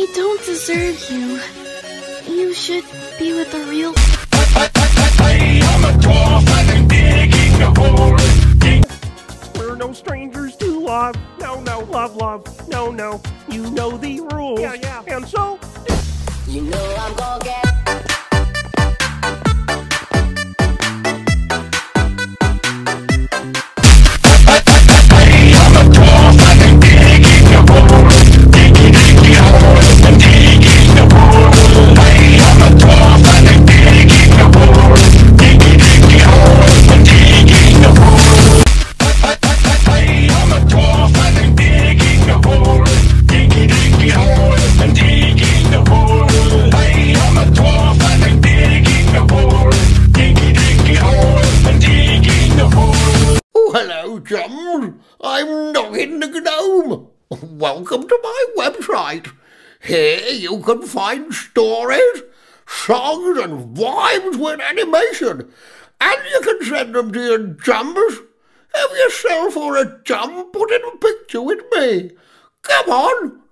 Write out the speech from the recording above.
I don't deserve you. You should be with a real. We're no strangers to love. No, no, love, love. No, no. You know the rules. Yeah, yeah. And so, You know I'm gonna get. Hello, chums. I'm Noggin the Gnome. Welcome to my website. Here you can find stories, songs, and rhymes with animation. And you can send them to your chums. Have yourself or a chum put in a picture with me. Come on,